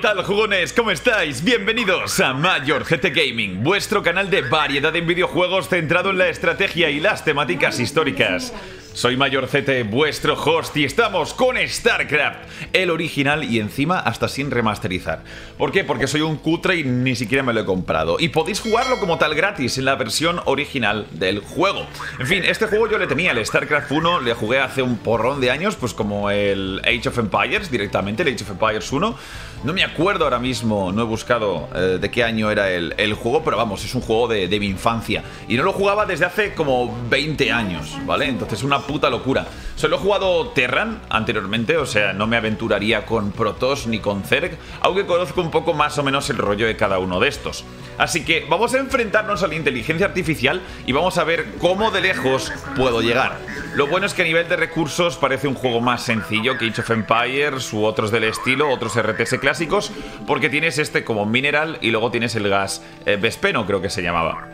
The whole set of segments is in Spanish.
tal, jugones? ¿Cómo estáis? Bienvenidos a Mayor GT Gaming, vuestro canal de variedad en videojuegos centrado en la estrategia y las temáticas históricas. Soy Mayor ZT, vuestro host, y estamos con StarCraft, el original y encima hasta sin remasterizar. ¿Por qué? Porque soy un cutre y ni siquiera me lo he comprado. Y podéis jugarlo como tal gratis en la versión original del juego. En fin, este juego yo le tenía, el StarCraft 1, le jugué hace un porrón de años, pues como el Age of Empires directamente, el Age of Empires 1. No me acuerdo ahora mismo, no he buscado eh, de qué año era el, el, juego, pero vamos, es un juego de, de mi infancia. Y no lo jugaba desde hace como 20 años, ¿vale? Entonces una puta locura. Solo he jugado Terran anteriormente, o sea, no me aventuraría con Protoss ni con Zerg, aunque conozco un poco más o menos el rollo de cada uno de estos. Así que vamos a enfrentarnos a la inteligencia artificial y vamos a ver cómo de lejos puedo llegar. Lo bueno es que a nivel de recursos parece un juego más sencillo que Age of Empires u otros del estilo, otros RTS clásicos, porque tienes este como mineral y luego tienes el gas eh, Vespeno, creo que se llamaba.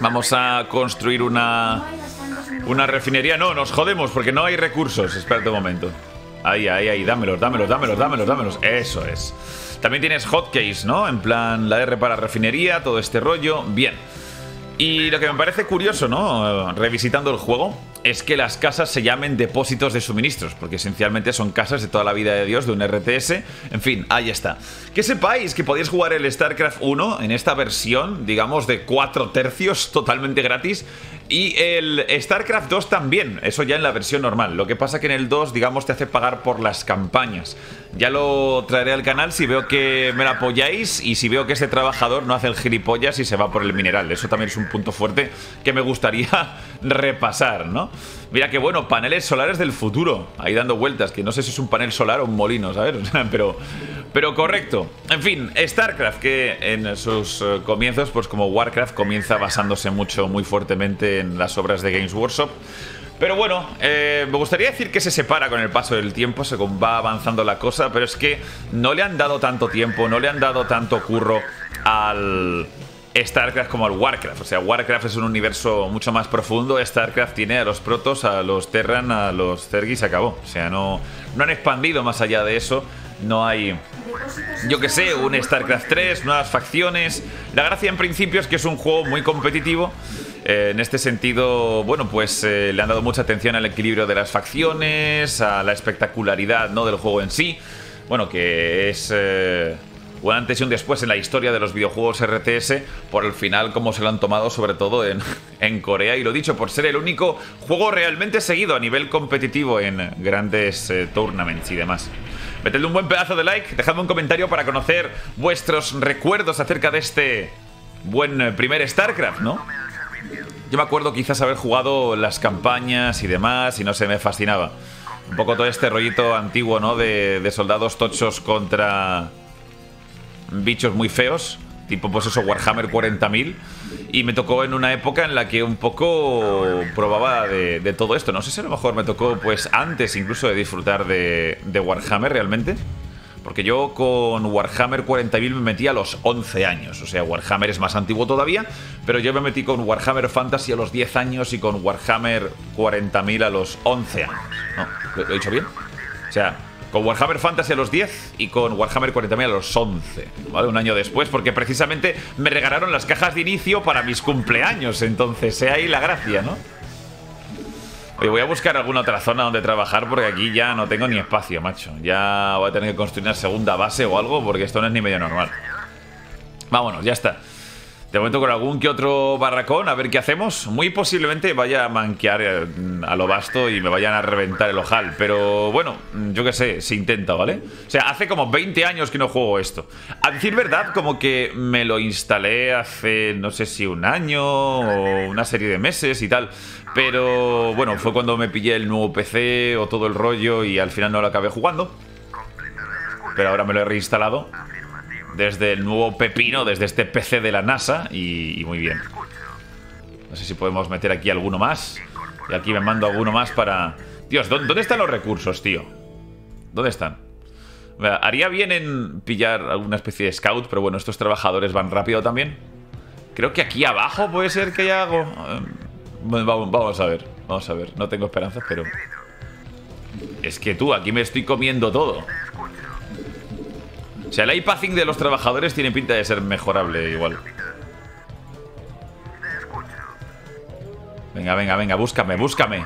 Vamos a construir una una refinería. No, nos jodemos porque no hay recursos. Espérate un momento. Ahí, ahí, ahí. Dámelos, dámelos, dámelos, dámelos, dámelos. Eso es. También tienes hotkeys, ¿no? En plan, la R para refinería, todo este rollo. Bien. Y lo que me parece curioso, ¿no? Revisitando el juego, es que las casas se llamen depósitos de suministros, porque esencialmente son casas de toda la vida de Dios, de un RTS. En fin, ahí está. Que sepáis que podéis jugar el StarCraft 1 en esta versión, digamos, de 4 tercios, totalmente gratis. Y el StarCraft 2 también, eso ya en la versión normal. Lo que pasa que en el 2, digamos, te hace pagar por las campañas. Ya lo traeré al canal si veo que me lo apoyáis y si veo que este trabajador no hace el gilipollas y se va por el mineral. Eso también es un punto fuerte que me gustaría repasar, ¿no? Mira qué bueno, paneles solares del futuro, ahí dando vueltas, que no sé si es un panel solar o un molino, ¿sabes? pero, pero correcto. En fin, StarCraft, que en sus eh, comienzos, pues como Warcraft, comienza basándose mucho, muy fuertemente en las obras de Games Workshop. Pero bueno, eh, me gustaría decir que se separa con el paso del tiempo, según va avanzando la cosa, pero es que no le han dado tanto tiempo, no le han dado tanto curro al, StarCraft como al Warcraft. O sea, Warcraft es un universo mucho más profundo. StarCraft tiene a los Protoss, a los Terran, a los Zerg se acabó. O sea, no, no han expandido más allá de eso. No hay, yo que sé, un StarCraft 3, nuevas facciones. La gracia en principio es que es un juego muy competitivo. Eh, en este sentido, bueno, pues eh, le han dado mucha atención al equilibrio de las facciones, a la espectacularidad ¿no? del juego en sí. Bueno, que es... Eh, un antes y un después en la historia de los videojuegos RTS por el final como se lo han tomado sobre todo en, en Corea y lo dicho por ser el único juego realmente seguido a nivel competitivo en grandes eh, tournaments y demás. Metedle un buen pedazo de like, dejadme un comentario para conocer vuestros recuerdos acerca de este buen primer StarCraft, ¿no? Yo me acuerdo quizás haber jugado las campañas y demás y no se me fascinaba. Un poco todo este rollito antiguo, ¿no? De, de soldados tochos contra bichos muy feos, tipo pues eso, Warhammer 40.000. Y me tocó en una época en la que un poco probaba de, de, todo esto. No sé si a lo mejor me tocó pues antes incluso de disfrutar de, de Warhammer realmente. Porque yo con Warhammer 40.000 me metí a los 11 años. O sea, Warhammer es más antiguo todavía. Pero yo me metí con Warhammer Fantasy a los 10 años y con Warhammer 40.000 a los 11 años. ¿No? ¿Lo, ¿Lo he dicho bien? O sea, con Warhammer Fantasy a los 10 y con Warhammer 40.000 a los 11, ¿vale? Un año después, porque precisamente me regalaron las cajas de inicio para mis cumpleaños, entonces, sea ahí la gracia, ¿no? Oye, voy a buscar alguna otra zona donde trabajar porque aquí ya no tengo ni espacio, macho. Ya voy a tener que construir una segunda base o algo porque esto no es ni medio normal. Vámonos, ya está. De momento con algún que otro barracón, a ver qué hacemos. Muy posiblemente vaya a manquear eh, a lo vasto y me vayan a reventar el ojal. Pero bueno, yo qué sé, se intenta, ¿vale? O sea, hace como 20 años que no juego esto. A decir verdad, como que me lo instalé hace, no sé si un año o una serie de meses y tal. Pero bueno, fue cuando me pillé el nuevo PC o todo el rollo y al final no lo acabé jugando. Pero ahora me lo he reinstalado desde el nuevo pepino, desde este PC de la NASA y, muy bien. No sé si podemos meter aquí alguno más. Y aquí me mando alguno más para... Dios, ¿dónde están los recursos, tío? ¿Dónde están? Haría bien en pillar alguna especie de scout, pero bueno, estos trabajadores van rápido también. Creo que aquí abajo puede ser que haya algo... Vamos a ver, vamos a ver. No tengo esperanzas, pero... Es que tú, aquí me estoy comiendo todo. O sea, el iPathing de los trabajadores tiene pinta de ser mejorable igual. Venga, venga, venga, búscame, búscame.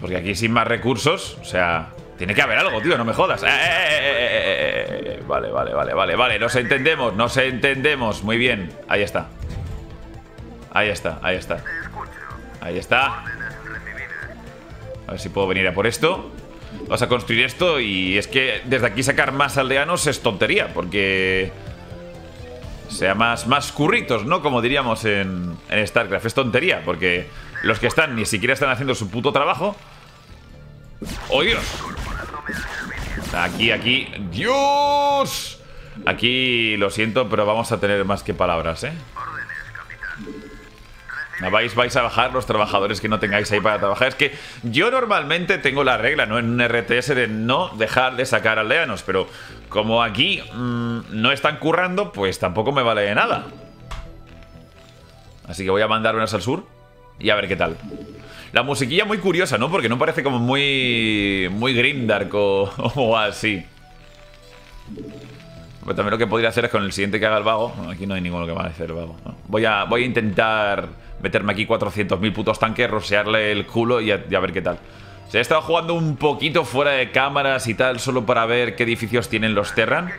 Porque aquí sin más recursos, o sea, tiene que haber algo, tío, no me jodas. Eh, eh, eh, vale, vale, vale, vale, vale, nos entendemos, nos entendemos. Muy bien, ahí está. Ahí está, ahí está. Ahí está. A ver si puedo venir a por esto. Vas a construir esto y es que desde aquí sacar más aldeanos es tontería, porque... Sea más, más curritos, ¿no? Como diríamos en, en StarCraft. Es tontería, porque los que están ni siquiera están haciendo su puto trabajo. ¡Oh, Dios! Aquí, aquí... ¡Dios! Aquí, lo siento, pero vamos a tener más que palabras, ¿eh? Vais, vais a bajar los trabajadores que no tengáis ahí para trabajar. Es que yo normalmente tengo la regla, ¿no? En un RTS de no dejar de sacar aldeanos, pero como aquí mm, no están currando, pues tampoco me vale de nada. Así que voy a mandar unas al sur y a ver qué tal. La musiquilla muy curiosa, ¿no? Porque no parece como muy... Muy grindark o, o así. Pero también lo que podría hacer es con el siguiente que haga el vago. Aquí no hay ninguno que va a hacer el vago. Voy, a, voy a intentar meterme aquí 400.000 putos tanques, rosearle el culo y a, ver qué tal. Se ha estado jugando un poquito fuera de cámaras y tal, solo para ver qué edificios tienen los Terran.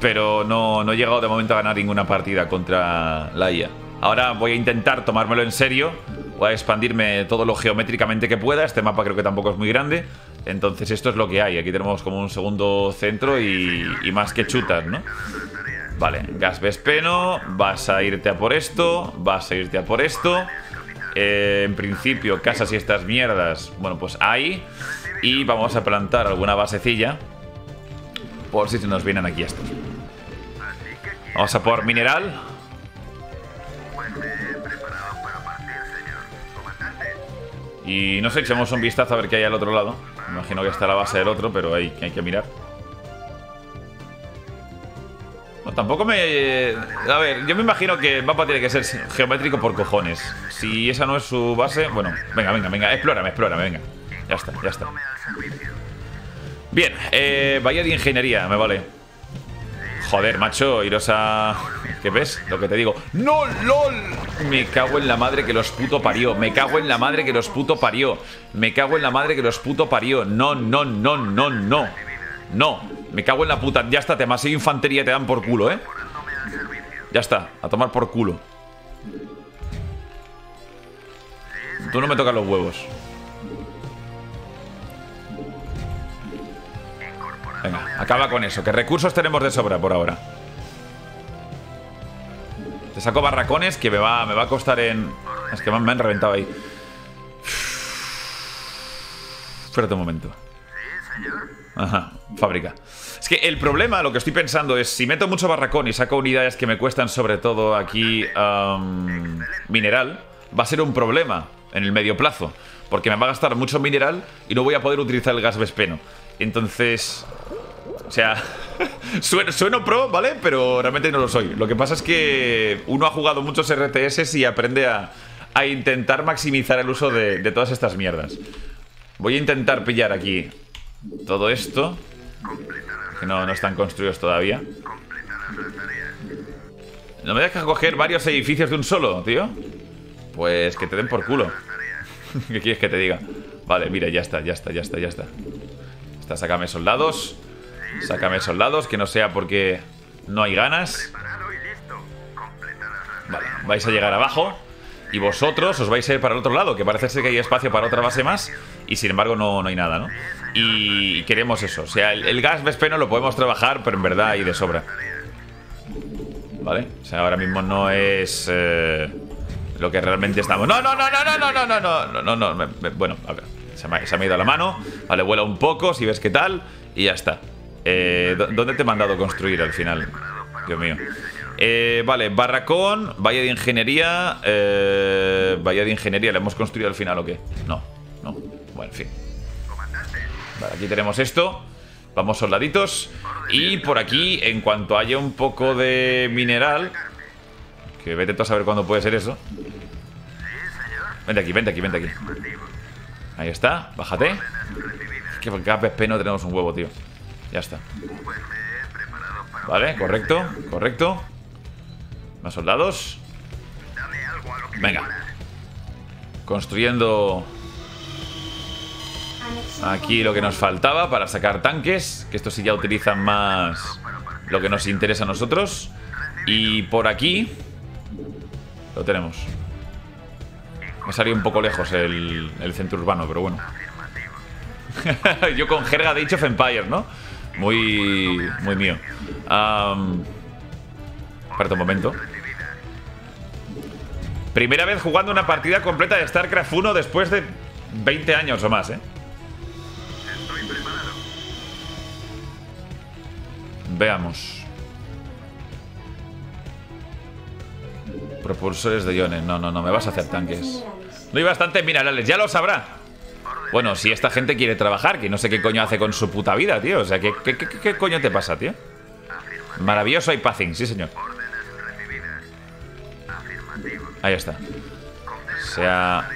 Pero no, no he llegado de momento a ganar ninguna partida contra la IA. Ahora voy a intentar tomármelo en serio. Voy a expandirme todo lo geométricamente que pueda. Este mapa creo que tampoco es muy grande. Entonces esto es lo que hay. Aquí tenemos como un segundo centro y, más que chutas, ¿no? Vale, gas Vespeno, vas a irte a por esto, vas a irte a por esto. Eh, en principio, casas y estas mierdas, bueno, pues hay. Y vamos a plantar alguna basecilla por si se nos vienen aquí estos. Vamos a por mineral. Y no sé, echemos un vistazo a ver qué hay al otro lado. Me imagino que está la base del otro, pero hay que mirar. No, tampoco me... A ver, yo me imagino que el mapa tiene que ser geométrico por cojones. Si esa no es su base... Bueno, venga, venga, venga, explórame, explórame, venga. Ya está, ya está. Bien, eh, vaya de ingeniería, me vale. Joder, macho, iros a... ¿Qué ves? Lo que te digo. ¡No, LOL! Me cago en la madre que los puto parió. Me cago en la madre que los puto parió. Me cago en la madre que los puto parió. No, no, no, no, no. No. Me cago en la puta. Ya está, te demasiado infantería te dan por culo, ¿eh? Ya está, a tomar por culo. Tú no me tocas los huevos. Venga, acaba con eso. Que recursos tenemos de sobra por ahora. Te saco barracones que me va, me va a costar en... Es que me han, reventado ahí. Espérate un momento. Ajá, fábrica. Es que el problema, lo que estoy pensando es, si meto mucho barracón y saco unidades que me cuestan sobre todo aquí mineral, va a ser un problema en el medio plazo. Porque me va a gastar mucho mineral y no voy a poder utilizar el gas Vespeno. Entonces, o sea, sueno, pro, ¿vale? Pero realmente no lo soy. Lo que pasa es que uno ha jugado muchos RTS y aprende a, intentar maximizar el uso de, todas estas mierdas. Voy a intentar pillar aquí todo esto. Que no, no están construidos todavía. ¿No me dejas coger varios edificios de un solo, tío? Pues que te den por culo. ¿Qué quieres que te diga? Vale, mira, ya está, ya está, ya está, ya está. Está, sácame soldados. Sácame soldados, que no sea porque no hay ganas. Vale, vais a llegar abajo. Y vosotros os vais a ir para el otro lado, que parece ser que hay espacio para otra base más. Y sin embargo no, no hay nada, ¿no? Y queremos eso. O sea, el, gas Vespeno lo podemos trabajar, pero en verdad hay de sobra. ¿Vale? O sea, ahora mismo no es eh, lo que realmente estamos. No, no, no, no, no, no, no, no, no, no, no, no. Bueno, a ver. Se me, se me ha ido la mano. Vale, vuela un poco, si ves qué tal. Y ya está. Eh, ¿Dónde te he mandado construir al final? Dios mío. Eh, vale, barracón, valla de ingeniería. Eh, valla de ingeniería, ¿le hemos construido al final o qué? No, no. Bueno, en fin. Vale, aquí tenemos esto. Vamos soldaditos. Y por aquí, en cuanto haya un poco de mineral. Que vete tú a saber cuándo puede ser eso. Vente aquí, vente aquí, vente aquí. Ahí está, bájate. Que KPP no tenemos un huevo, tío. Ya está. Vale, correcto, correcto. Más soldados. Venga. Construyendo aquí lo que nos faltaba para sacar tanques. Que estos sí ya utilizan más lo que nos interesa a nosotros. Y por aquí lo tenemos. Me salió un poco lejos el, centro urbano, pero bueno. Yo con jerga de Age of ¿no? Muy, muy mío. Un momento. Primera vez jugando una partida completa de StarCraft 1 después de 20 años o más, ¿eh? Veamos. Propulsores de iones. No, no, no, me vas a hacer tanques. No hay bastantes minerales, ya lo sabrá. Bueno, si esta gente quiere trabajar, que no sé qué coño hace con su puta vida, tío. O sea, ¿qué, qué, coño te pasa, tío? Maravilloso y pathing, sí, señor. Ahí está. O sea...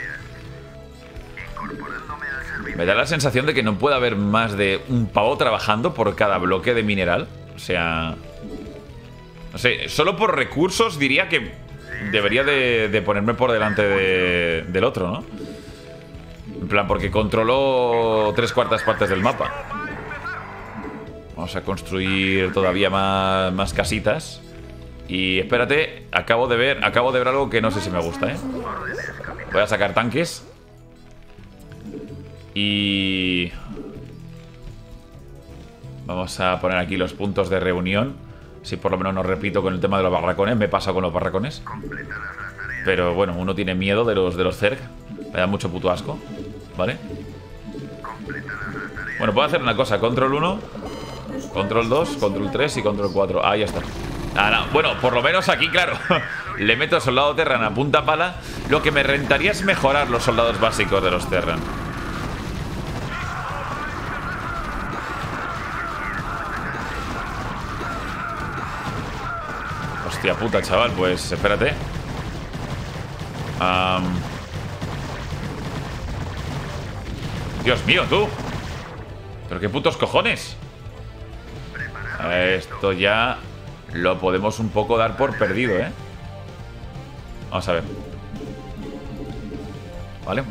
Me da la sensación de que no puede haber más de un pavo trabajando por cada bloque de mineral. O sea... No sé, solo por recursos diría que debería de, ponerme por delante del otro, ¿no? En plan, porque controló tres cuartas partes del mapa. Vamos a construir todavía más, más casitas. Y espérate, acabo de ver acabo de ver algo que no sé si me gusta, ¿eh? Voy a sacar tanques. Y... Vamos a poner aquí los puntos de reunión. Si por lo menos no repito con el tema de los barracones. Me pasa con los barracones. Pero bueno, uno tiene miedo de los de los Zerg. Me da mucho puto asco. ¿Vale? Bueno, puedo hacer una cosa. Control 1, Control 2, Control 3 y Control 4. Ahí está. Ah, bueno, por lo menos aquí, claro. Le meto soldado Terran a punta pala. Lo que me rentaría es mejorar los soldados básicos de los Terran. Hostia puta, chaval, pues espérate. Dios mío, tú. ¿Pero qué putos cojones? Esto ya lo podemos un poco dar por perdido, ¿eh? Vamos a ver. Vale.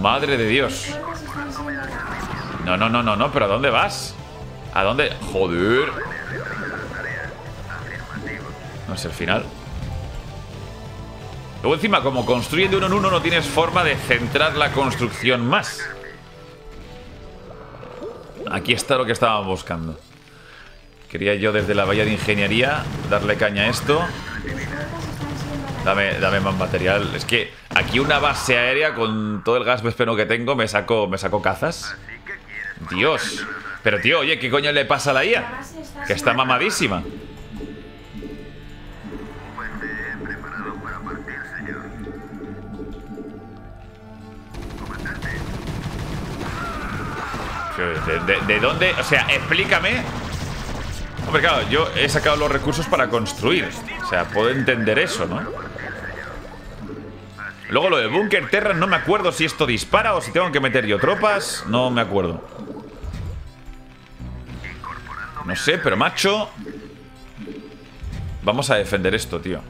Madre de Dios. No, no, no, no, no, pero ¿a dónde vas? ¿A dónde? Joder. No es el final. Luego encima, como construye de uno en uno, no tienes forma de centrar la construcción más. Aquí está lo que estábamos buscando. Quería yo desde la valla de ingeniería darle caña a esto. Dame, dame más material. Es que aquí una base aérea con todo el gas vespeno que tengo me saco, me saco cazas. Dios. Pero tío, oye, ¿qué coño le pasa a la IA? Que está mamadísima. ¿De, dónde? O sea, explícame. Hombre, claro, yo he sacado los recursos para construir. O sea, puedo entender eso, ¿no? Luego lo del búnker Terra, no me acuerdo si esto dispara o si tengo que meter yo tropas. No me acuerdo. No sé, pero macho. Vamos a defender esto, tío.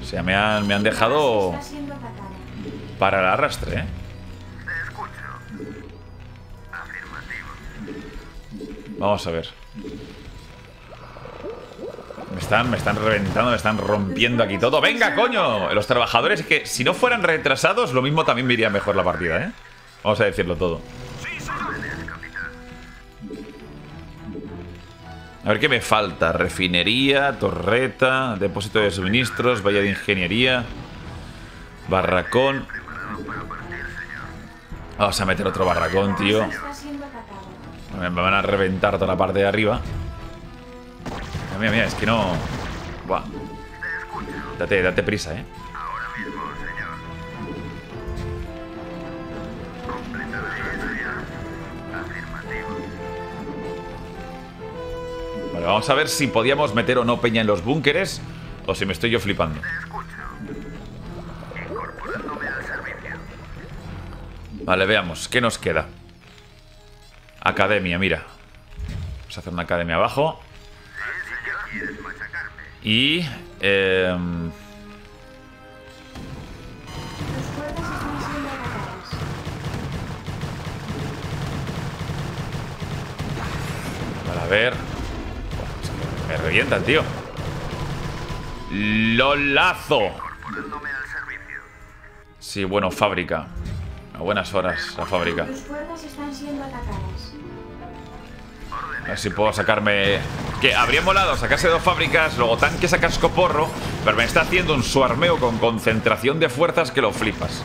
O sea, me han, me han dejado para el arrastre, ¿eh? Vamos a ver. Me están, me están reventando, me están rompiendo aquí todo. ¡Venga, coño! Los trabajadores que si no fueran retrasados, lo mismo también me iría mejor la partida, ¿eh? Vamos a decirlo todo. A ver qué me falta. Refinería, torreta, depósito de suministros, valla de ingeniería, barracón. Vamos a meter otro barracón, tío. Me van a reventar toda la parte de arriba. Mira, mira, mira es que no... Buah. Date, date prisa, ¿eh? Vale, vamos a ver si podíamos meter o no peña en los búnkeres o si me estoy yo flipando. Vale, veamos, ¿qué nos queda? Academia, mira. Vamos a hacer una academia abajo. Y... Eh, a ver. Me revientan, tío. ¡Lolazo! Sí, bueno, fábrica. A buenas horas, la fábrica. A ver si puedo sacarme... Que habría molado sacarse dos fábricas, luego tanques a casco porro, pero me está haciendo un suarmeo con concentración de fuerzas que lo flipas.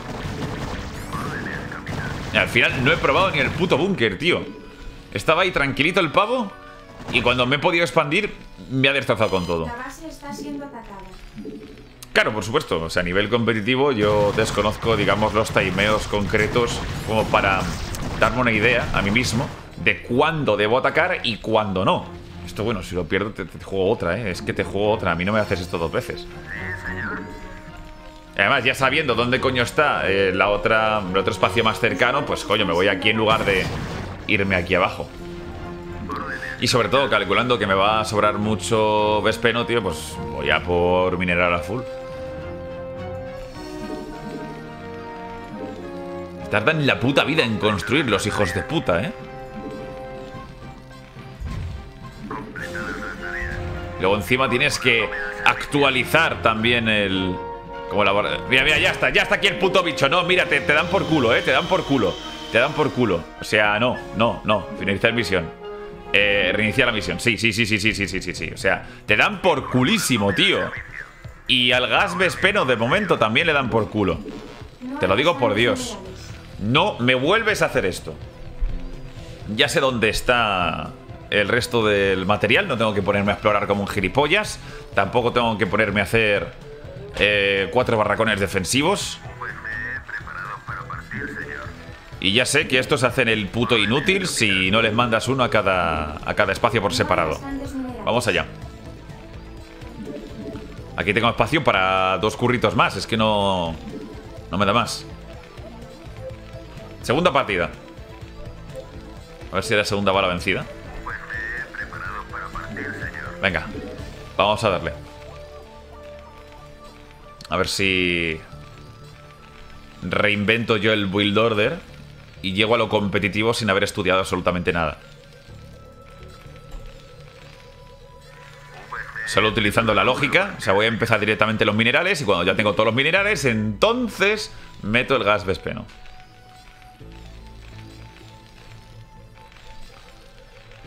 Y al final no he probado ni el puto búnker, tío. Estaba ahí tranquilito el pavo y cuando me he podido expandir me ha destrozado con todo. La base está siendo atacada. Claro, por supuesto. O sea, a nivel competitivo yo desconozco, digamos, los timeos concretos como para darme una idea a mí mismo de cuándo debo atacar y cuándo no. Esto, bueno, si lo pierdo te, juego otra, ¿eh? Es que te juego otra. A mí no me haces esto dos veces. Además, ya sabiendo dónde coño está eh, la otra, el otro espacio más cercano, pues coño, me voy aquí en lugar de irme aquí abajo. Y sobre todo, calculando que me va a sobrar mucho Vespeno, tío, pues voy a por mineral a full. Tardan la puta vida en construir los hijos de puta, ¿eh? Luego encima tienes que actualizar también el... Como la... Mira, mira, ya está, ya está aquí el puto bicho. No, mira, te, dan por culo, ¿eh? Te dan por culo. Te dan por culo. O sea, no, no, no. Finalizar misión. Eh, reiniciar la misión. Sí, sí, sí, sí, sí, sí, sí, sí, sí. O sea, te dan por culísimo, tío. Y al gas Vespeno de momento también le dan por culo. Te lo digo por Dios. No me vuelves a hacer esto. Ya sé dónde está el resto del material. No tengo que ponerme a explorar como un gilipollas. Tampoco tengo que ponerme a hacer eh, cuatro barracones defensivos. Y ya sé que estos hacen el puto inútil si no les mandas uno a cada, a cada espacio por separado. Vamos allá. Aquí tengo espacio para dos curritos más. Es que no... No me da más. Segunda partida. A ver si la segunda va la vencida. Venga. Vamos a darle. A ver si... Reinvento yo el build order y llego a lo competitivo sin haber estudiado absolutamente nada. Solo utilizando la lógica, o sea, voy a empezar directamente los minerales y cuando ya tengo todos los minerales, entonces meto el gas vespeno.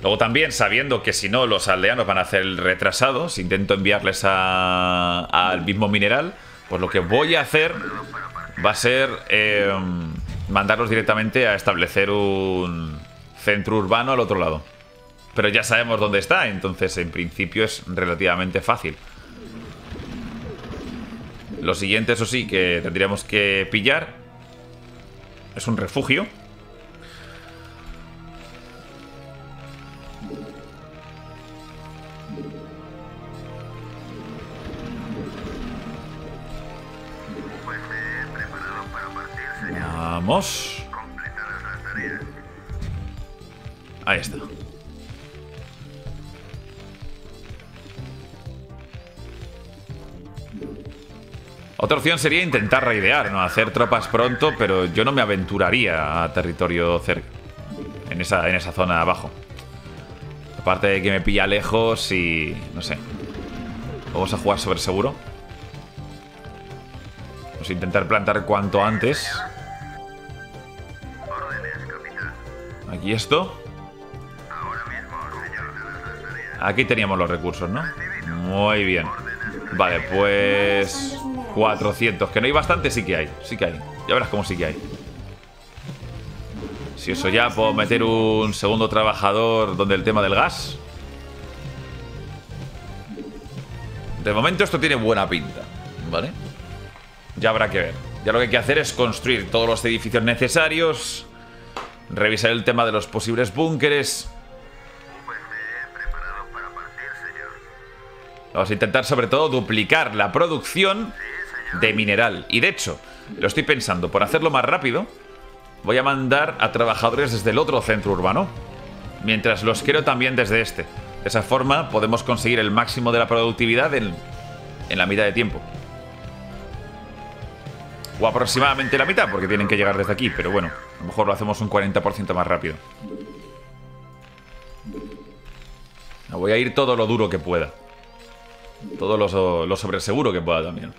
Luego también, sabiendo que si no los aldeanos van a hacer el retrasado, si intento enviarles al mismo mineral, pues lo que voy a hacer va a ser... Eh, mandarlos directamente a establecer un centro urbano al otro lado. Pero ya sabemos dónde está, entonces en principio es relativamente fácil. Lo siguiente, eso sí, que tendríamos que pillar es un refugio. Vamos. Ahí está. Otra opción sería intentar raidear, ¿no? Hacer tropas pronto, pero yo no me aventuraría a territorio cerca. En esa, en esa zona abajo. Aparte de que me pilla lejos y... no sé. Vamos a jugar sobre seguro. Vamos a intentar plantar cuanto antes. Aquí esto. Aquí teníamos los recursos, ¿no? Muy bien. Vale, pues... 400. Que no hay bastante, sí que hay. Sí que hay. Ya verás cómo sí que hay. Si eso ya, puedo meter un segundo trabajador donde el tema del gas. De momento esto tiene buena pinta, ¿vale? Ya habrá que ver. Ya lo que hay que hacer es construir todos los edificios necesarios revisar el tema de los posibles búnkeres. Vamos a intentar sobre todo duplicar la producción de mineral. Y de hecho, lo estoy pensando, por hacerlo más rápido, voy a mandar a trabajadores desde el otro centro urbano. Mientras los quiero también desde este. De esa forma podemos conseguir el máximo de la productividad en, en la mitad de tiempo. O aproximadamente la mitad, porque tienen que llegar desde aquí. Pero bueno, a lo mejor lo hacemos un 40% más rápido. Voy a ir todo lo duro que pueda. Todo lo, lo sobreseguro que pueda también.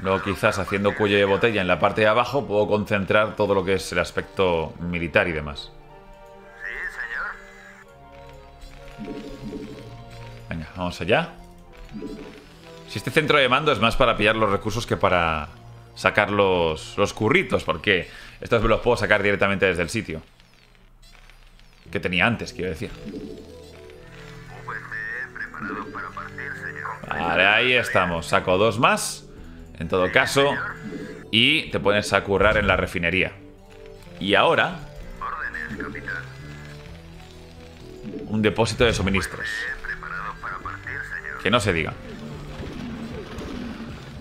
Luego quizás haciendo cuello de botella en la parte de abajo puedo concentrar todo lo que es el aspecto militar y demás. Venga, vamos allá. Si este centro de mando es más para pillar los recursos que para sacar los, los curritos, porque estos me los puedo sacar directamente desde el sitio. Que tenía antes, quiero decir. Vale, ahí estamos. Saco dos más. En todo caso. Y te pones a currar en la refinería. Y ahora... Un depósito de suministros. Que no se diga.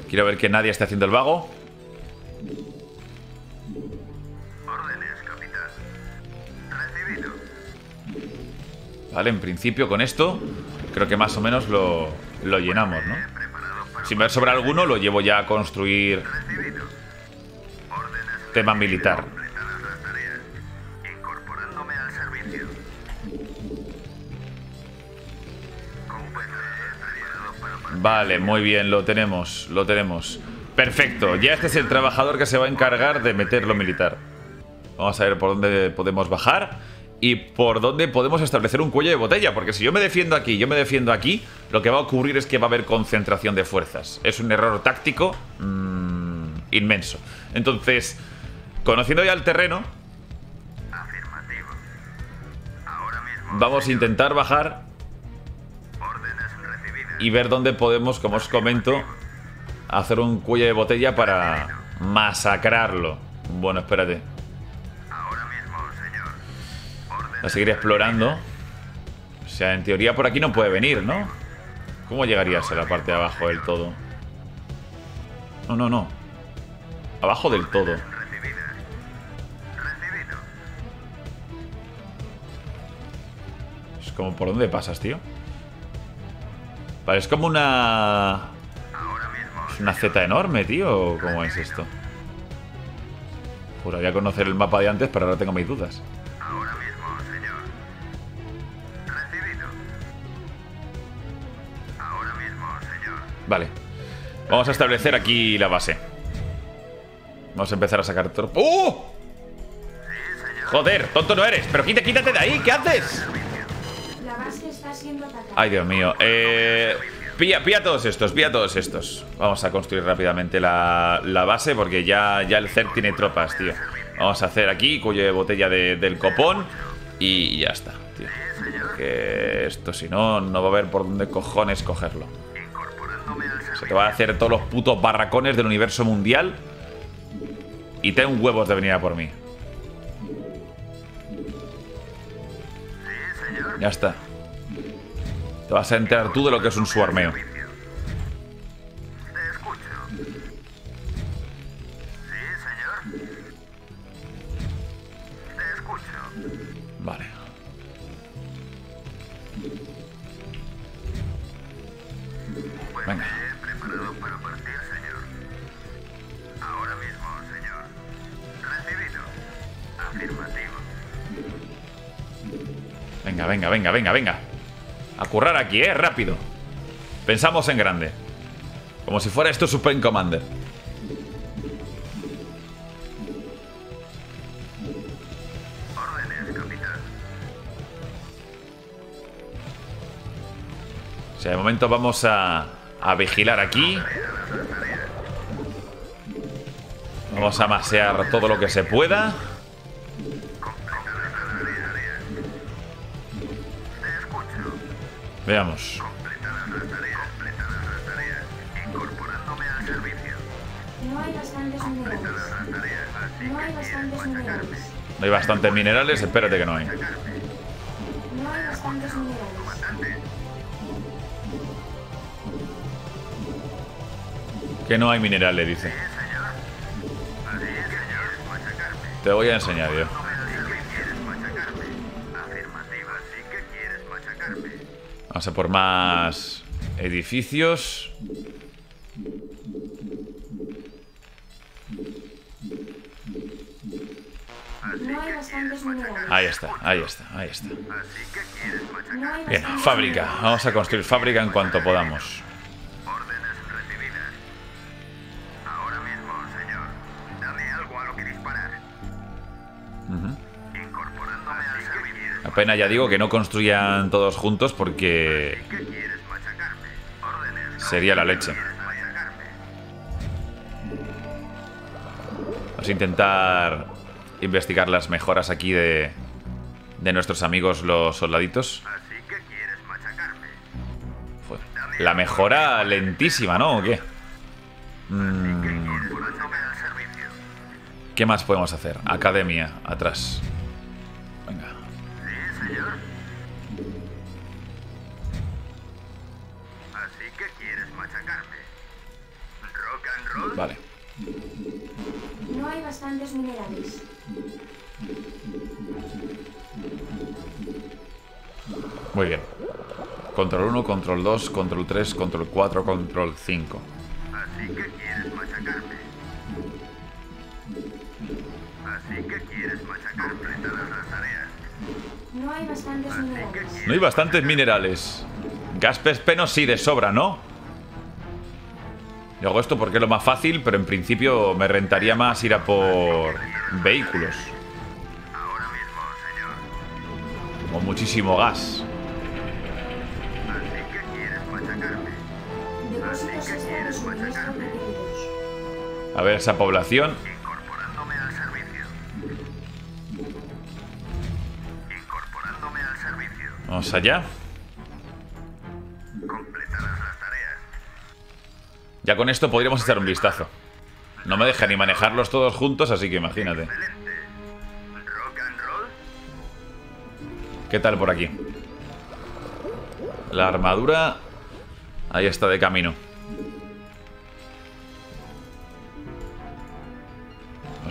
Quiero ver que nadie esté haciendo el vago. Vale, en principio con esto creo que más o menos lo, lo llenamos, ¿no? Si me sobra alguno, lo llevo ya a construir tema militar. Vale, muy bien, lo tenemos, lo tenemos. Perfecto, ya este es el trabajador que se va a encargar de meter lo militar. Vamos a ver por dónde podemos bajar y por dónde podemos establecer un cuello de botella. Porque si yo me defiendo aquí, yo me defiendo aquí, lo que va a ocurrir es que va a haber concentración de fuerzas. Es un error táctico mmm, inmenso. Entonces, conociendo ya el terreno, vamos a intentar bajar y ver dónde podemos, como os comento, hacer un cuello de botella para masacrarlo. Bueno, espérate. A seguir explorando. O sea, en teoría por aquí no puede venir, ¿no? ¿Cómo llegarías a la parte de abajo del todo? No, no, no. Abajo del todo. Es como por dónde pasas, tío. Vale, es como una... Es una Z enorme, tío. ¿Cómo es esto? Juraría conocer el mapa de antes, pero ahora tengo mis dudas. Vale. Vamos a establecer aquí la base. Vamos a empezar a sacar todo. ¡Oh! Joder, tonto no eres. Pero quítate de ahí, ¿qué haces? La base está siendo atacada. Ay, Dios mío. Eh, pilla, pilla todos estos, pilla todos estos. Vamos a construir rápidamente la, base porque ya, ya el CERT tiene tropas, tío. Vamos a hacer aquí cuello de botella del copón y ya está, tío. Que esto si no, no va a haber por dónde cojones cogerlo. Se te va a hacer todos los putos barracones del universo mundial. Y ten huevos de venir a por mí. Ya está. Te vas a enterar tú de lo que es un suarmeo. Venga, venga, venga, venga, venga. A currar aquí, ¿eh? Rápido. Pensamos en grande. Como si fuera esto Supreme Commander. O sea, de momento vamos a, a vigilar aquí. Vamos a masear todo lo que se pueda. Veamos. No hay bastantes minerales. Espérate que no hay. Que no hay minerales, dice. Te voy a enseñar yo. Vamos a por más edificios. Ahí está, ahí está, ahí está. Bien, fábrica. Vamos a construir fábrica en cuanto podamos. Pena, ya digo, que no construyan todos juntos porque sería la leche. Vamos a intentar investigar las mejoras aquí de, de nuestros amigos los soldaditos. La mejora lentísima, ¿no? ¿O qué? Mm. ¿Qué más podemos hacer? Academia, atrás. Control 1, control 2, control 3, control 4, control 5. Así que quieres machacarme. Así que quieres machacarme todas las tareas. No hay bastantes minerales. No hay bastantes minerales. Gas pespeno sí de sobra, ¿no? Yo hago esto porque es lo más fácil, pero en principio me rentaría más ir a por vehículos. Ahora mismo, señor. Como muchísimo gas. A ver esa población. Incorporándome al servicio. Incorporándome al servicio. Vamos allá. Completadas las tareas. Ya con esto podríamos echar un vistazo. No me deja ni manejarlos todos juntos, así que imagínate. Excelente. Rock and roll. ¿Qué tal por aquí? La armadura... Ahí está de camino.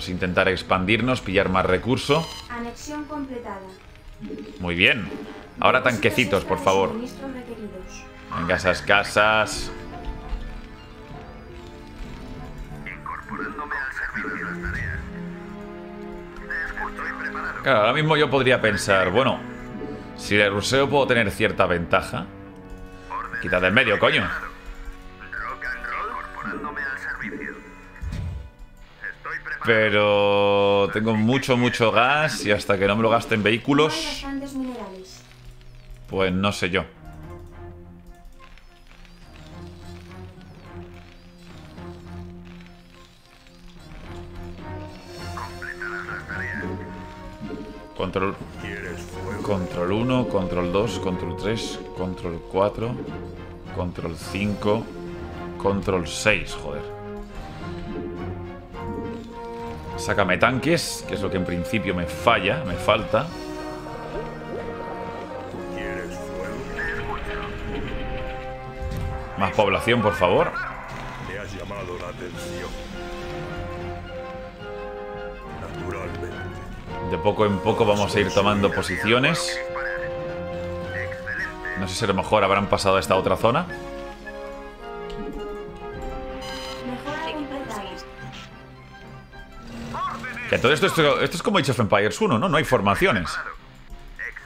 Vamos a intentar expandirnos, pillar más recurso. Anexión completada. Muy bien. Ahora tanquecitos, por favor. Venga, esas casas. Claro, ahora mismo yo podría pensar, bueno, si de ruseo puedo tener cierta ventaja. Quita del medio, coño. Pero tengo mucho, mucho gas y hasta que no me lo gaste en vehículos, pues no sé yo. Control, control 1, control 2, control 3, control 4, control 5, control 6, joder. Sácame tanques, que es lo que en principio me falla, me falta. Más población, por favor. Me has llamado la atención. Naturalmente. De poco en poco vamos a ir tomando posiciones. No sé si a lo mejor habrán pasado a esta otra zona. Todo esto, esto, esto es como Age of Empires 1, ¿no? No hay formaciones.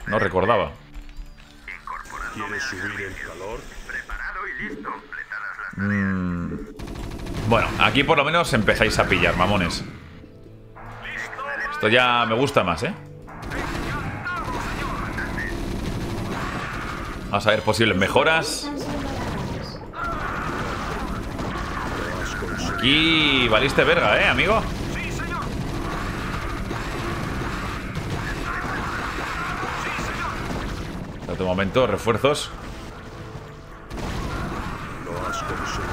No recordaba. ¿Quieres subir el calor? Preparado y listo. Las Mm. Bueno, aquí por lo menos empezáis a pillar, mamones. Esto ya me gusta más, ¿eh? Vamos a ver posibles mejoras. Aquí valiste verga, ¿eh, amigo? Un momento, refuerzos. Lo has conseguido.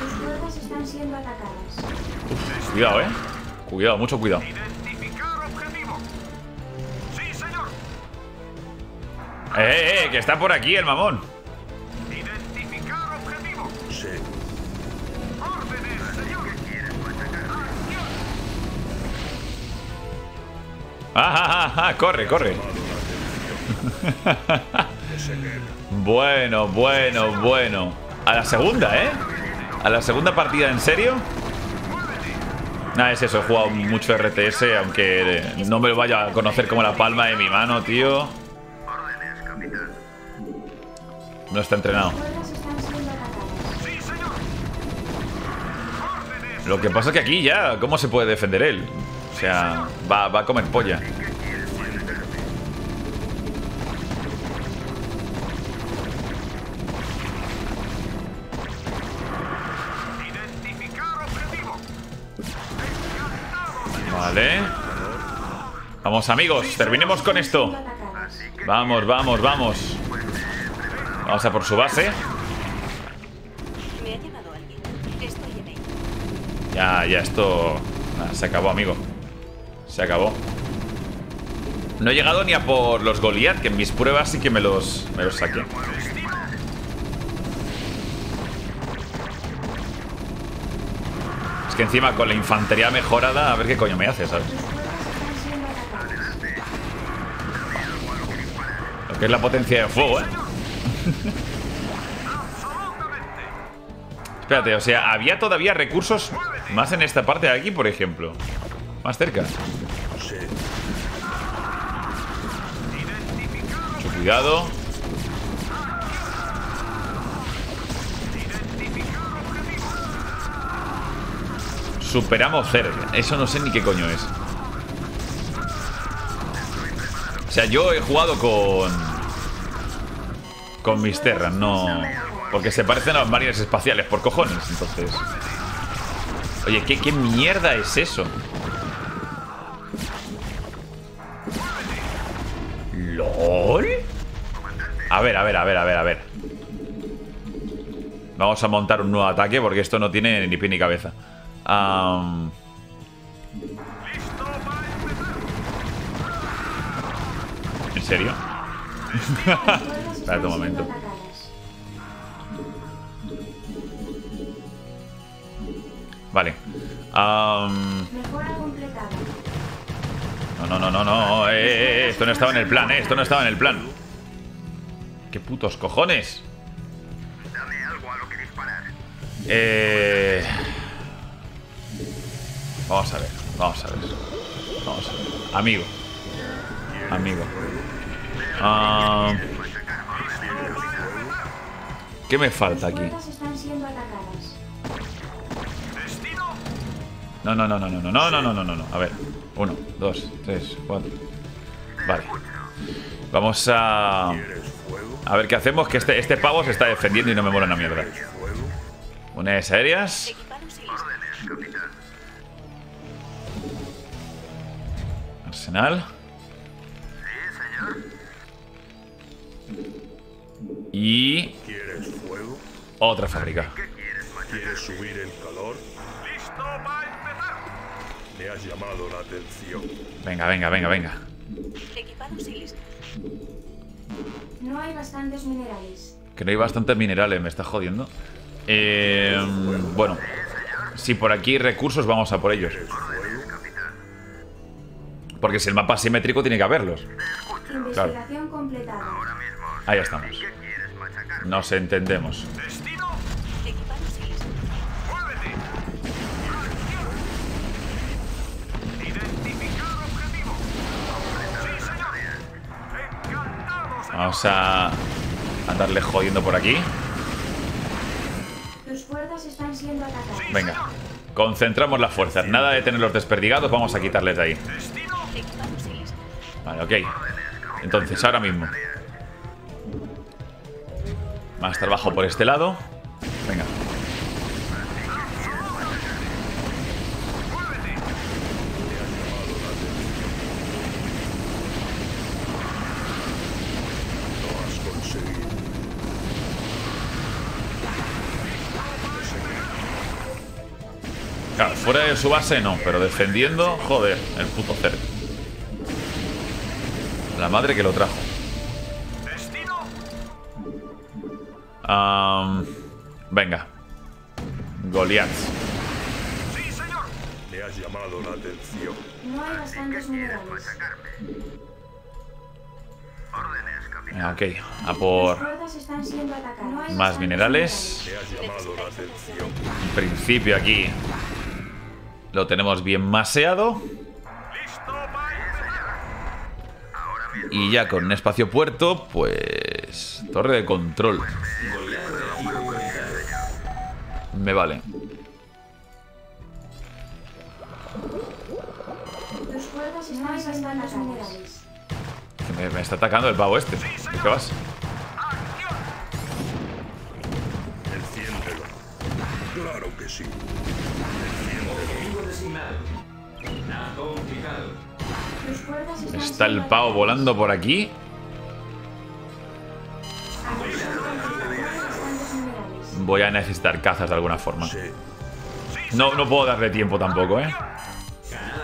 Tus fuerzas están siendo atacadas. Cuidado, ¿eh? Cuidado, mucho cuidado. ¡Eh, eh, eh! Que está por aquí el mamón. Ah, ah, ah, corre, corre. bueno, bueno, bueno. A la segunda, ¿eh? A la segunda partida, ¿en serio? Nada, es eso, he jugado mucho RTS, aunque no me lo vaya a conocer como la palma de mi mano, tío. No está entrenado. Lo que pasa es que aquí ya, ¿cómo se puede defender él? O sea, va, va a comer polla. Vale. Vamos, amigos, terminemos con esto. Vamos, vamos, vamos. Vamos a por su base. Ya, ya esto... se acabó, amigo. Se acabó. No he llegado ni a por los Goliath, que en mis pruebas sí que me los, me los saqué. Es que encima con la infantería mejorada, a ver qué coño me hace, ¿sabes? Lo que es la potencia de fuego, ¿eh? Espérate, o sea, había todavía recursos más en esta parte de aquí, por ejemplo. Más cerca. Mucho cuidado. Superamos cerca. Eso no sé ni qué coño es. O sea, yo he jugado con. Con mis Terran, no. Porque se parecen a los marines espaciales, por cojones, entonces. Oye, ¿qué, qué mierda es eso? Ver, a ver, a ver, a ver, a ver. Vamos a montar un nuevo ataque porque esto no tiene ni pie ni cabeza. Am, ¿En serio? Están un momento. Vale. Completada. no, no, no, no, no. Eh, eh, eh, esto no estaba en el plan, eh. Esto no estaba en el plan. ¿Qué putos cojones? Dame algo a lo que disparar. Eh... Vamos a ver, vamos a ver. Vamos a ver. Amigo. Amigo. Ah, ¿Qué me falta aquí? No, no, no, no, no, no, no, no, no, no, no. A ver. Uno, dos, tres, cuatro. Vale. Vamos a... A ver qué hacemos, que este, este pavo se está defendiendo y no me mola una mierda. Unidades aéreas. Equipados y listos. Órdenes, capitán. Arsenal. Sí, señor. Y... ¿Quieres fuego? Otra fábrica. ¿Quieres subir el calor? Listo para empezar. Me has llamado la atención. Venga, venga, venga, venga. Equipados y listos. No hay bastantes minerales. Que no hay bastantes minerales, me está jodiendo. Eh, bueno, si por aquí hay recursos, vamos a por ellos. Porque si el mapa es simétrico, tiene que haberlos. Investigación completada. Ahí estamos. Nos entendemos. Vamos a andarle jodiendo por aquí. Tus fuerzas están siendo atacadas. Venga, concentramos las fuerzas. Nada de tenerlos desperdigados, vamos a quitarles de ahí. Vale, ok. Entonces, ahora mismo. Más trabajo por este lado. Venga. Lo has conseguido. Claro, fuera de su base no, pero defendiendo, joder, el puto cerdo. La madre que lo trajo. Venga. Goliath. Me has llamado la atención. No hay bastantes Ok, a por más minerales. En principio aquí lo tenemos bien maseado. Y ya con un espacio puerto, pues... Torre de control. Me vale. Me, me está atacando el pavo este. ¿Qué vas? Enciéndelo. Claro que sí. Está el pavo volando por aquí. Voy a necesitar cazas de alguna forma. No, no puedo darle tiempo tampoco, ¿eh?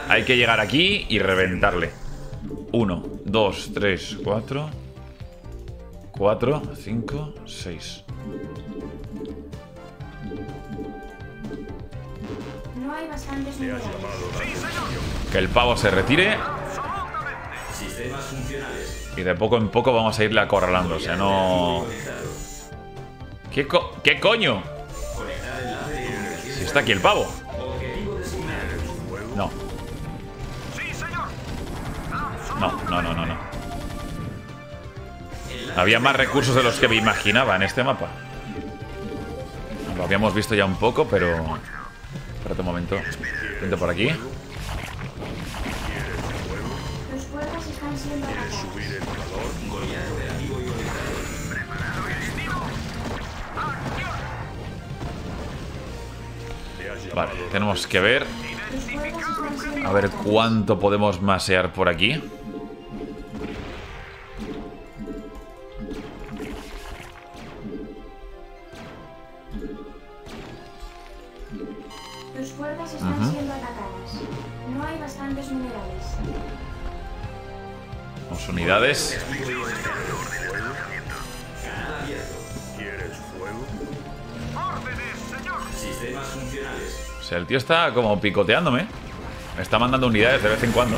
Hay que llegar aquí y reventarle. Uno, dos, tres, cuatro. Cuatro, cinco, seis. Hay bastantes. Que el pavo se retire. Y de poco en poco vamos a irle acorralando. O sea, no. ¿Qué, co- ¿Qué coño? Si está aquí el pavo. No. No, no, no, no, no. Había más recursos de los que me imaginaba en este mapa. Lo habíamos visto ya un poco, pero. Espérate un momento. Vente por aquí. Vale, tenemos que ver. A ver cuánto podemos masear por aquí. Tío está como picoteándome. Me está mandando unidades de vez en cuando.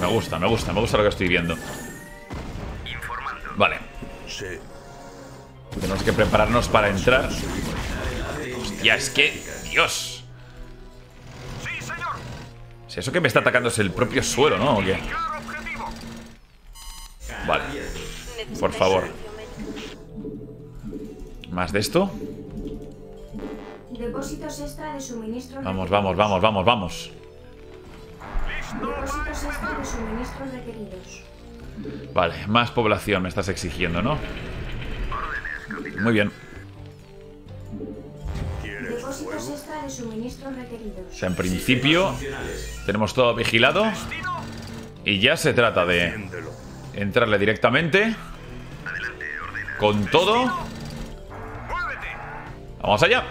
Me gusta, me gusta, me gusta lo que estoy viendo. Vale, tenemos que prepararnos para entrar. Hostia, es que... ¡Dios! Si eso que me está atacando es el propio suelo, ¿no? Vale. ¿Necesitáis Por favor. ¿Más de esto? Depósitos extra de suministros Vamos, vamos, vamos, vamos, vamos. Depósitos extra de suministros requeridos. Vale, más población me estás exigiendo, ¿no? Muy bien. De suministros requeridos. O sea, en principio tenemos todo vigilado y ya se trata de entrarle directamente con todo. Vamos allá.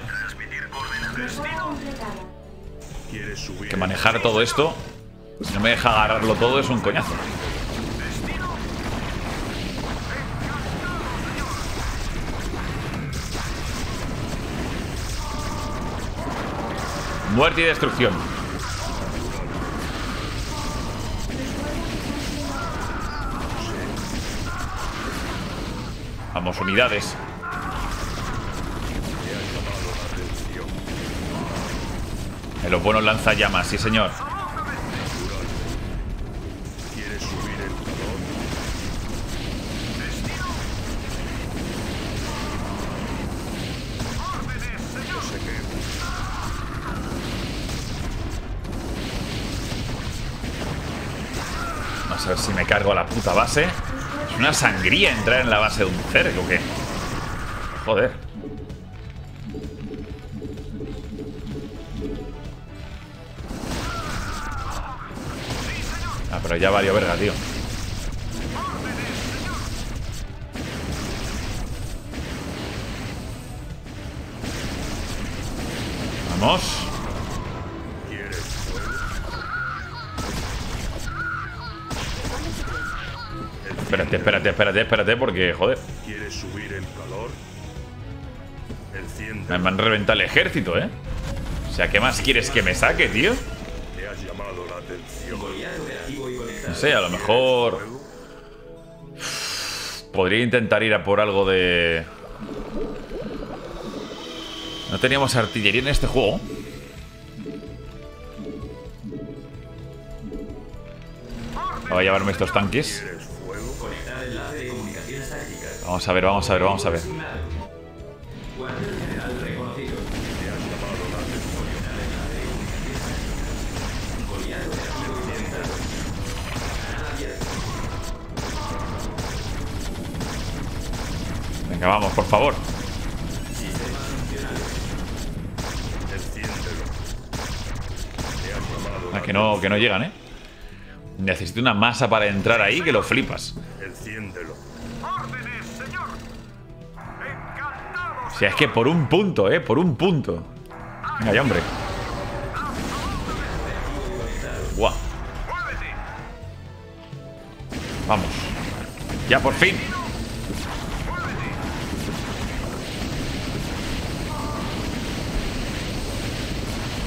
Mejora completada. ¿Quieres subir Que manejar todo esto, si no me deja agarrarlo todo, es un coñazo. Muerte y destrucción. Vamos, unidades. En los buenos lanzallamas, sí señor. A la puta base. Es una sangría entrar en la base de un cerco, ¿o qué? Joder. Ah, pero ya valió verga, tío. Vamos. Espérate, espérate, espérate, espérate, porque, joder, ¿Quieres subir en calor? Me han reventado el ejército, ¿eh? O sea, ¿qué más quieres que me saque, tío? No sé, a lo mejor podría intentar ir a por algo de... No teníamos artillería en este juego. Voy a llevarme estos tanques. Vamos a ver, vamos a ver, vamos a ver. Venga, vamos, por favor. Ah, que no, que no llegan, ¿eh? Necesito una masa para entrar ahí que lo flipas. Enciéndelo. Sea, es que por un punto, ¿eh? Por un punto. Venga, ya, hombre. Guau. ¡Muévete! Vamos. Ya, por fin.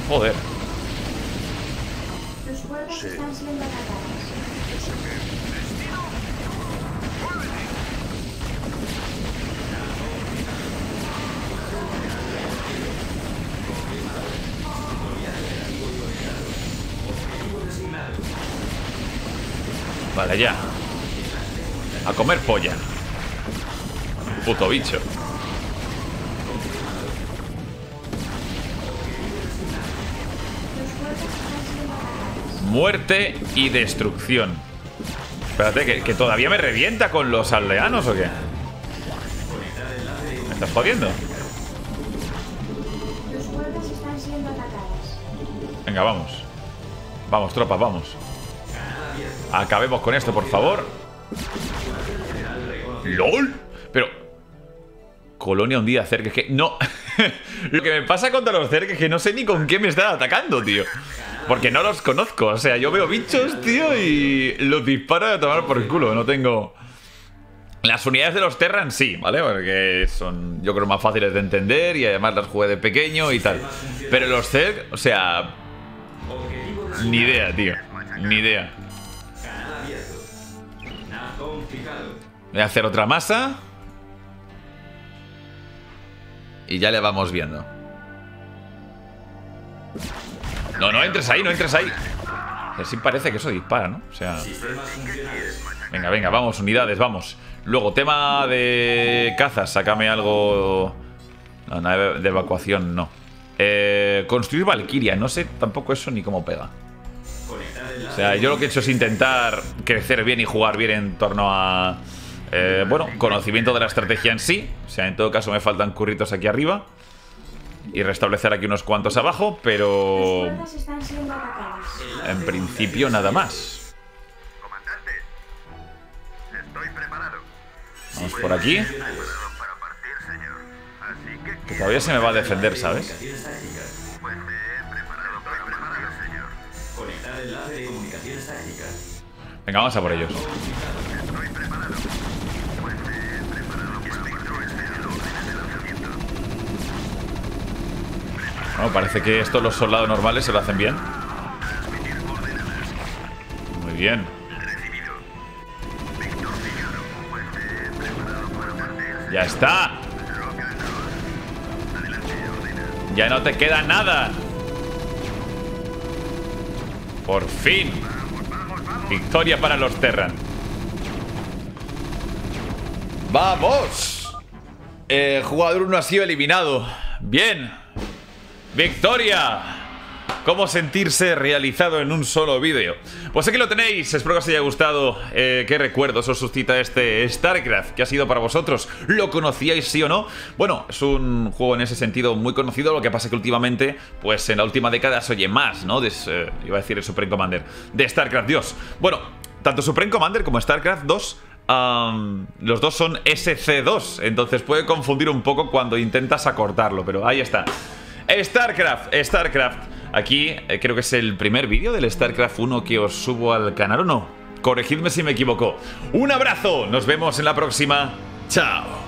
Joder. Vale, ya. A comer polla. Puto bicho. Muerte y destrucción. Espérate, que, que todavía me revienta con los aldeanos o qué? ¿Me estás jodiendo? Venga, vamos. Vamos, tropas, vamos. Acabemos con esto, por favor. ¡LOL! Pero... Colonia un día cerca, es que... No... Lo que me pasa contra los cerques es que no sé ni con qué me están atacando, tío. Porque no los conozco. O sea, yo veo bichos, tío, y los disparo a tomar por el culo. No tengo... Las unidades de los Terran sí, ¿vale? Porque son, yo creo, más fáciles de entender y además las jugué de pequeño y tal. Pero los Zerg, o sea... Ni idea, tío. Ni idea. Voy a hacer otra masa. Y ya le vamos viendo. No, no entres ahí, no entres ahí. Así parece que eso dispara, ¿no? O sea... Venga, venga, vamos, unidades, vamos. Luego, tema de cazas, sácame algo... No, nave de evacuación, no. Eh, construir Valkyria, no sé tampoco eso ni cómo pega. O sea, yo lo que he hecho es intentar crecer bien y jugar bien en torno a... eh, bueno, conocimiento de la estrategia en sí. O sea, en todo caso me faltan curritos aquí arriba. Y restablecer aquí unos cuantos abajo, pero... En principio nada más. Vamos por aquí. Que... Todavía se me va a defender, ¿sabes? Venga, vamos a por ellos. Estoy preparado. Pues me he preparado para partir, señor. Bueno, parece que esto los soldados normales se lo hacen bien. Muy bien. Ya está. Ya no te queda nada. Por fin. Victoria para los Terran. ¡Vamos! Eh, jugador 1 ha sido eliminado. Bien. ¡Victoria! ¿Cómo sentirse realizado en un solo vídeo? Pues aquí lo tenéis, espero que os haya gustado. Eh, ¿Qué recuerdos os suscita este StarCraft? ¿Qué ha sido para vosotros? ¿Lo conocíais sí o no? Bueno, es un juego en ese sentido muy conocido, lo que pasa que últimamente, pues en la última década se oye más, ¿no? De, eh, iba a decir el Supreme Commander, de StarCraft Dios. Bueno, tanto Supreme Commander como StarCraft 2 Am, los dos son SC2, entonces puede confundir un poco cuando intentas acortarlo, pero ahí está. StarCraft, StarCraft. Aquí eh, creo que es el primer vídeo del StarCraft 1 que os subo al canal o no. corregidme si me equivoco. Un abrazo, nos vemos en la próxima. Chao.